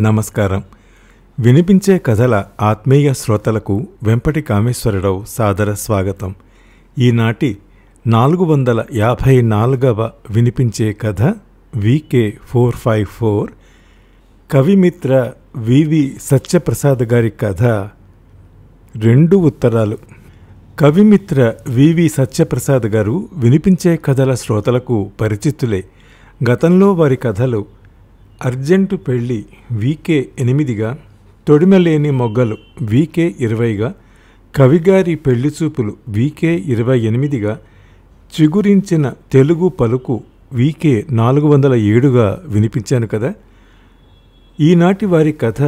నమస్కారం. వినిపించే కథల ఆత్మీయ శ్రోతలకు వెంపటి కామేశ్వరరావు సాదర స్వాగతం. ఈనాటి నాలుగు వందల యాభై నాలుగవ వినిపించే కథ V K four five four. Kavimitra V V Satyaprasad గారి కథ రెండు ఉత్తరాలు. కవిమిత్ర వివి సత్యప్రసాద్ గారు వినిపించే కథల శ్రోతలకు పరిచితులే. గతంలో వారి కథలు అర్జెంటు పెళ్ళి వీకే ఎనిమిదిగా తొడిమలేని మొగ్గలు వీకే ఇరవైగా కవిగారి పెళ్ళి చూపులు వీకే ఇరవై ఎనిమిదిగా చిగురించిన తెలుగు పలుకు వీకే నాలుగు వందల ఏడుగా వినిపించాను కదా. ఈనాటి వారి కథ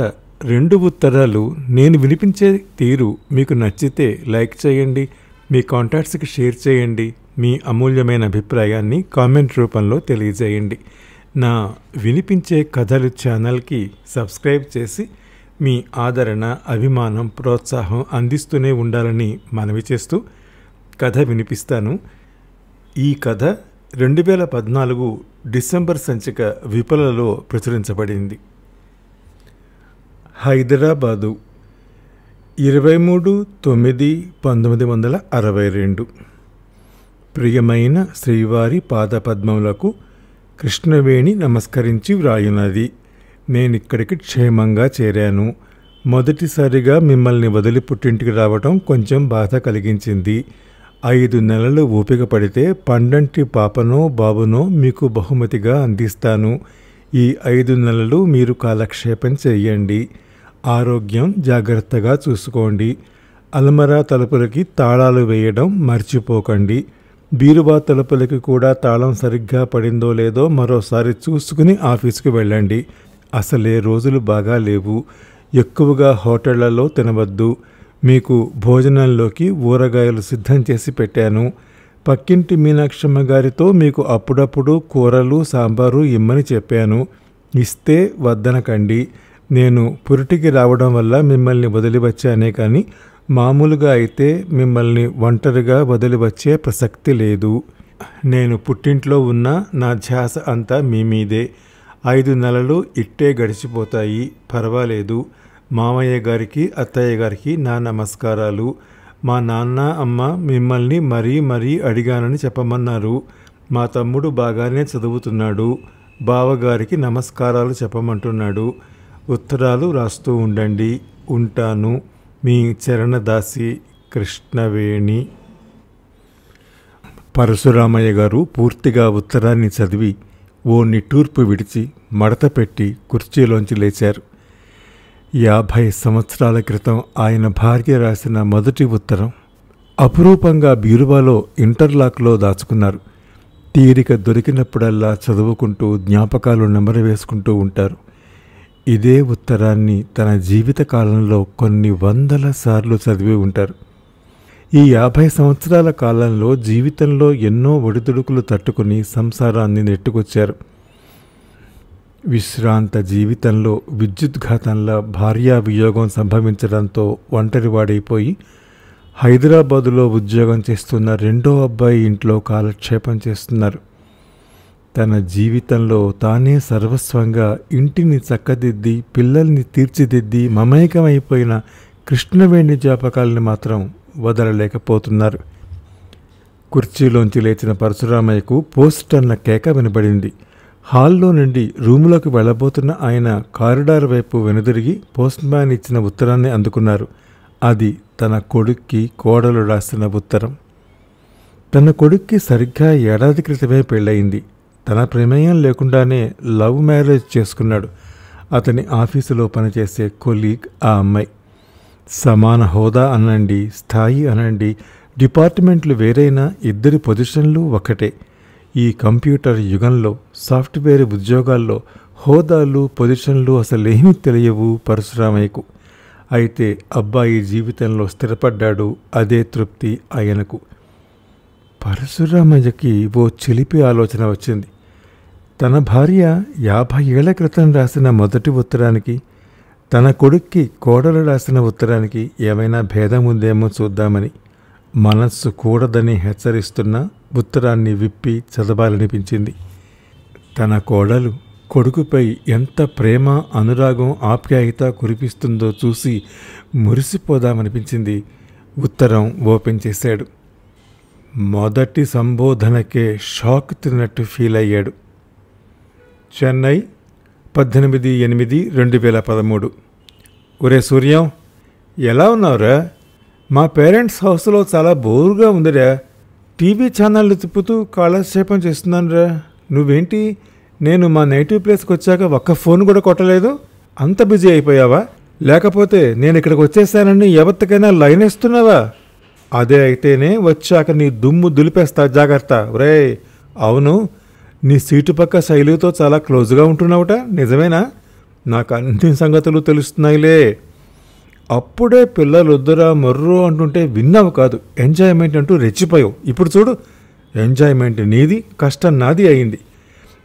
రెండు ఉత్తరాలు నేను వినిపించే తీరు మీకు నచ్చితే లైక్ చేయండి మీ కాంటాక్ట్స్కి షేర్ చేయండి మీ అమూల్యమైన అభిప్రాయాన్ని కామెంట్ రూపంలో తెలియజేయండి. నా వినిపించే కథలు ఛానల్కి సబ్స్క్రైబ్ చేసి మీ ఆదరణ అభిమానం ప్రోత్సాహం అందిస్తూనే ఉండాలని మనవి చేస్తూ కథ వినిపిస్తాను. ఈ కథ రెండు వేల పద్నాలుగు డిసెంబర్ సంచిక విపులలో ప్రచురించబడింది. హైదరాబాదు ఇరవై మూడు తొమ్మిది పంతొమ్మిది వందల అరవై రెండు. ప్రియమైన శ్రీవారి పాదపద్మములకు కృష్ణవేణి నమస్కరించి వ్రాయున్నది నేనిక్కడికి క్షేమంగా చేరాను. మొదటిసారిగా మిమ్మల్ని వదిలి పుట్టింటికి రావటం కొంచెం బాధ కలిగించింది. ఐదు నెలలు ఓపిక పడితే పండంటి పాపనో బాబునో మీకు బహుమతిగా అందిస్తాను. ఈ ఐదు నెలలు మీరు కాలక్షేపం చేయండి. ఆరోగ్యం జాగ్రత్తగా చూసుకోండి. అల్మరా తలుపులకి తాళాలు వేయడం మర్చిపోకండి. బీరువా తలుపులకి కూడా తాళం సరిగ్గా పడిందో లేదో మరోసారి చూసుకుని ఆఫీస్కి వెళ్ళండి. అసలే రోజులు బాగా లేవు. ఎక్కువగా హోటళ్ళలో తినవద్దు. మీకు భోజనంలోకి ఊరగాయలు సిద్ధం చేసి పెట్టాను. పక్కింటి మీనాక్షమ్మ గారితో మీకు అప్పుడప్పుడు కూరలు సాంబారు ఇమ్మని చెప్పాను. ఇస్తే వద్దనకండి. నేను పురిటికి రావడం వల్ల మిమ్మల్ని వదిలి వచ్చానే కానీ మామూలుగా అయితే మిమ్మల్ని ఒంటరిగా వదిలి వచ్చే ప్రసక్తి లేదు. నేను పుట్టింట్లో ఉన్న నా ధ్యాస అంతా మీ మీదే. ఐదు నెలలు ఇట్టే గడిచిపోతాయి. పర్వాలేదు. మామయ్య గారికి అత్తయ్య గారికి నా నమస్కారాలు. మా నాన్న అమ్మ మిమ్మల్ని మరీ మరీ అడిగానని చెప్పమన్నారు. మా తమ్ముడు బాగానే చదువుతున్నాడు. బావగారికి నమస్కారాలు చెప్పమంటున్నాడు. ఉత్తరాలు రాస్తూ ఉండండి. ఉంటాను. మీ చరణదాసి కృష్ణవేణి పరశురామయ్య గారు పూర్తిగా ఉత్తరాన్ని చదివి ఓ నిట్టూర్పు విడిచి మడత పెట్టి కుర్చీలోంచి లేచారు. యాభై సంవత్సరాల క్రితం ఆయన భార్య రాసిన మొదటి ఉత్తరం అపురూపంగా బీరువాలో ఇంటర్లాక్లో దాచుకున్నారు. తీరిక దొరికినప్పుడల్లా చదువుకుంటూ జ్ఞాపకాలు నెమరవేసుకుంటూ ఉంటారు. ఇదే ఉత్తరాన్ని తన జీవిత కాలంలో కొన్ని వందల సార్లు చదివి ఉంటారు. ఈ యాభై సంవత్సరాల కాలంలో జీవితంలో ఎన్నో ఒడిదుడుకులు తట్టుకుని సంసారాన్ని నెట్టుకొచ్చారు. విశ్రాంత జీవితంలో విద్యుద్ఘాతంలా భార్యా వియోగం సంభవించడంతో ఒంటరివాడైపోయి హైదరాబాదులో ఉద్యోగం చేస్తున్న రెండో అబ్బాయి ఇంట్లో కాలక్షేపం చేస్తున్నారు. తన జీవితంలో తానే సర్వస్వంగా ఇంటిని చక్కదిద్ది పిల్లల్ని తీర్చిదిద్ది మమేకమైపోయిన కృష్ణవేణి జ్ఞాపకాలని మాత్రం వదలలేకపోతున్నారు. కుర్చీలోంచి లేచిన పరశురామయ్యకు పోస్ట్ అన్న కేక వినబడింది. హాల్లో నుండి రూములోకి వెళ్ళబోతున్న ఆయన కారిడార్ వైపు వెనుదిరిగి పోస్ట్ మ్యాన్ ఇచ్చిన ఉత్తరాన్ని అందుకున్నారు. అది తన కొడుక్కి కోడలు రాసిన ఉత్తరం. తన కొడుక్కి సరిగ్గా ఏడాది క్రితమే పెళ్ళయింది. తన ప్రమేయం లేకుండానే లవ్ మ్యారేజ్ చేసుకున్నాడు. అతని ఆఫీసులో పనిచేసే కొలీగ్ ఆ అమ్మాయి. సమాన హోదా అనండి స్థాయి అనండి డిపార్ట్మెంట్లు వేరైనా ఇద్దరి పొజిషన్లు ఒకటే. ఈ కంప్యూటర్ యుగంలో సాఫ్ట్వేర్ ఉద్యోగాల్లో హోదాలు పొజిషన్లు అసలేమీ తెలియవు పరశురామయ్యకు. అయితే అబ్బాయి జీవితంలో స్థిరపడ్డాడు అదే తృప్తి ఆయనకు. పరశురామయ్యకి ఓ చిలిపి ఆలోచన వచ్చింది. తన భార్య యాభై ఏళ్ళ క్రితం రాసిన మొదటి ఉత్తరానికి తన కొడుక్కి కోడలు రాసిన ఉత్తరానికి ఏమైనా భేదం ఉందేమో చూద్దామని మనస్సు కూడదని హెచ్చరిస్తున్న ఉత్తరాన్ని విప్పి చదవాలనిపించింది. తన కోడలు కొడుకుపై ఎంత ప్రేమ అనురాగం ఆప్యాయత కురిపిస్తుందో చూసి మురిసిపోదామనిపించింది. ఉత్తరం ఓపెన్ చేశాడు. మొదటి సంబోధనకే షాక్ తిన్నట్టు ఫీల్ అయ్యాడు. చెన్నై పద్దెనిమిది ఎనిమిది రెండు వేల పదమూడు. ఒరే సూర్యం ఎలా ఉన్నావురా? మా పేరెంట్స్ హౌస్లో చాలా బోరుగా ఉందిరా. టీవీ ఛానళ్ళు తిప్పుతూ కాలక్షేపం చేస్తున్నానురా. నువ్వేంటి? నేను మా నేటివ్ ప్లేస్కి వచ్చాక ఒక్క ఫోన్ కూడా కొట్టలేదు? అంత బిజీ అయిపోయావా? లేకపోతే నేను ఇక్కడికి వచ్చేసానని ఎవరికైనా లైన్ ఇస్తున్నావా అదే అయితేనే వచ్చాక నీ దుమ్ము దులిపేస్తా జాగ్రత్త. రే అవును నీ సీటు పక్క శైలితో చాలా క్లోజ్గా ఉంటున్నావుట? నిజమేనా? నాకు అన్ని సంగతులు తెలుస్తున్నాయిలే. అప్పుడే పిల్లలు వద్దురా మొర్రో అంటుంటే విన్నావు కాదు. ఎంజాయ్మెంట్ అంటూ రెచ్చిపోయావు. ఇప్పుడు చూడు ఎంజాయ్మెంట్ నీది కష్టం నాది అయింది.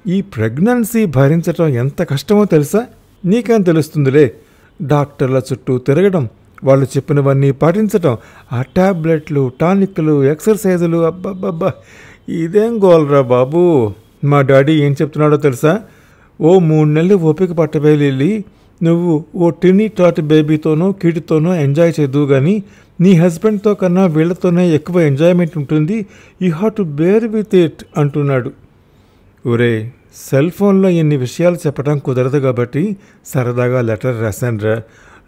ఈ ప్రెగ్నెన్సీ భరించటం ఎంత కష్టమో తెలుసా? నీకేం తెలుస్తుందిలే? డాక్టర్ల చుట్టూ తిరగడం వాళ్ళు చెప్పినవన్నీ పాటించటం ఆ ట్యాబ్లెట్లు టానిక్లు ఎక్సర్సైజులు అబ్బబ్బబ్బా. ఇదేం గోల్రా బాబు? మా డాడీ ఏం చెప్తున్నాడో తెలుసా? ఓ మూడు నెలలు ఓపిక పట్టవేలి నువ్వు ఓ టినీ టాట్ బేబీతోనో కిడ్తోనో ఎంజాయ్ చేద్దు కానీ నీ హస్బెండ్తో కన్నా వీళ్ళతోనే ఎక్కువ ఎంజాయ్మెంట్ ఉంటుంది you have to bear with it అంటున్నాడు. ఒరే సెల్ ఫోన్లో ఎన్ని విషయాలు చెప్పడం కుదరదు కాబట్టి సరదాగా లెటర్ రాశానురా.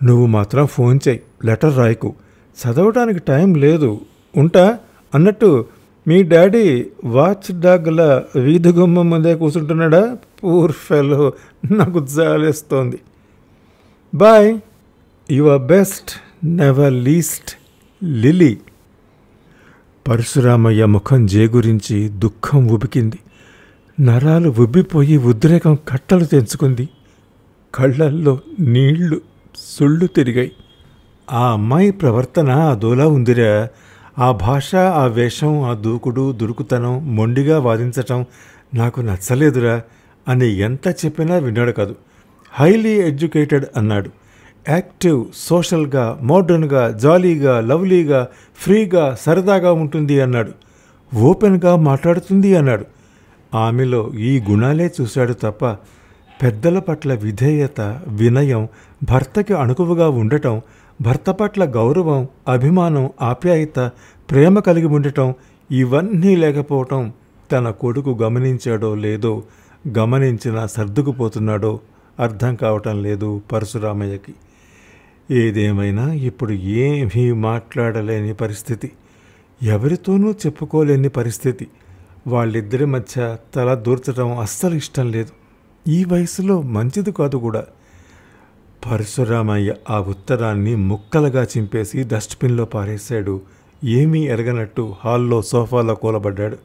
నువ్వు మాత్రం ఫోన్ చేయి లెటర్ రాయకు. చదవడానికి టైం లేదు. ఉంటా అన్నట్టు మీ డాడీ వాచ్ డాగ్ల వీధి గుమ్మం ముందే కూర్చుంటున్నాడా? పూర్ ఫెలో నాకు జాలేస్తోంది. Boy your best never least Lily Parashuramayya ముఖం జేగురించి దుఃఖం ఉబికింది. నరాలు ఉబ్బిపోయి ఉద్రేకం కట్టలు తెంచుకుంది. కళ్ళల్లో నీళ్ళు సుళ్ళు తిరిగాయి. ఆ అమ్మాయి ప్రవర్తన అదోలా ఉందిరా. ఆ భాష ఆ వేషం ఆ దూకుడు దురుకుతనం మొండిగా వాదించటం నాకు నచ్చలేదురా అని ఎంత చెప్పినా విన్నాడు కాదు. హైలీ ఎడ్యుకేటెడ్ అన్నాడు. యాక్టివ్ సోషల్గా మోడర్న్గా జాలీగా లవ్లీగా ఫ్రీగా సరదాగా ఉంటుంది అన్నాడు. ఓపెన్గా మాట్లాడుతుంది అన్నాడు. ఆమెలో ఈ గుణాలే చూశాడు తప్ప పెద్దల పట్ల విధేయత వినయం భర్తకి అణుకువగా ఉండటం భర్త పట్ల గౌరవం అభిమానం ఆప్యాయత ప్రేమ కలిగి ఉండటం ఇవన్నీ లేకపోవటం తన కొడుకు గమనించాడో లేదో గమనించినా సర్దుకుపోతున్నాడో అర్థం కావటం లేదు పరశురామయ్యకి. ఏదేమైనా ఇప్పుడు ఏమీ మాట్లాడలేని పరిస్థితి. ఎవరితోనూ చెప్పుకోలేని పరిస్థితి. వాళ్ళిద్దరి మధ్య తల దూర్చడం అస్సలు ఇష్టం లేదు. ఈ వయసులో మంచిది కాదు కూడా. పరశురామయ్య ఆ ఉత్తరాన్ని ముక్కలుగా చింపేసి డస్ట్బిన్లో పారేశాడు. ఏమీ ఎరగనట్టు హాల్లో సోఫాలో కూలబడ్డాడు.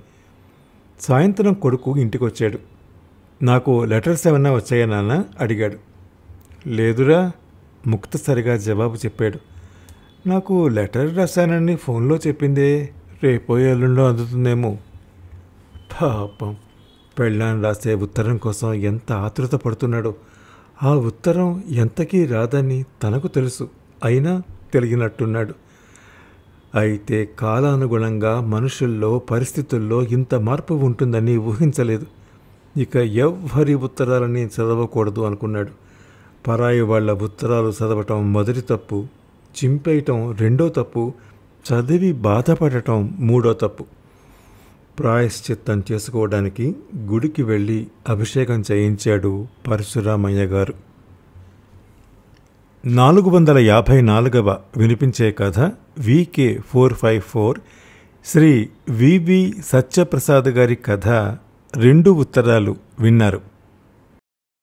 సాయంత్రం కొడుకు ఇంటికొచ్చాడు. నాకు లెటర్స్ ఏమన్నా వచ్చాయా నాన్న? అడిగాడు. లేదురా ముక్తసరిగా జవాబు చెప్పాడు. నాకు లెటర్ రాశానని ఫోన్లో చెప్పిందే రేపో ఎల్లుండో అందుతుందేమో. పాపం పెళ్ళాన్ని రాసే ఉత్తరం కోసం ఎంత ఆతృత పడుతున్నాడో. ఆ ఉత్తరం ఎంతకీ రాదని తనకు తెలుసు. అయినా తెలియనట్టున్నాడు అయితే కాలానుగుణంగా మనుషుల్లో పరిస్థితుల్లో ఇంత మార్పు ఉంటుందని ఊహించలేదు. ఇక ఎవ్వరి ఉత్తరాలని చదవకూడదు అనుకున్నాడు. పరాయి వాళ్ళ ఉత్తరాలు చదవటం మొదటి తప్పు చింపేయటం రెండో తప్పు చదివి బాధపడటం మూడో తప్పు. ప్రాయశ్చిత్తం చేసుకోవడానికి గుడికి వెళ్ళి అభిషేకం చేయించాడు పరశురామయ్య గారు. నాలుగు వందల యాభై నాలుగవ వినిపించే కథ V K four five four Shri V V Satyaprasad గారి కథ రెండు ఉత్తరాలు విన్నారు.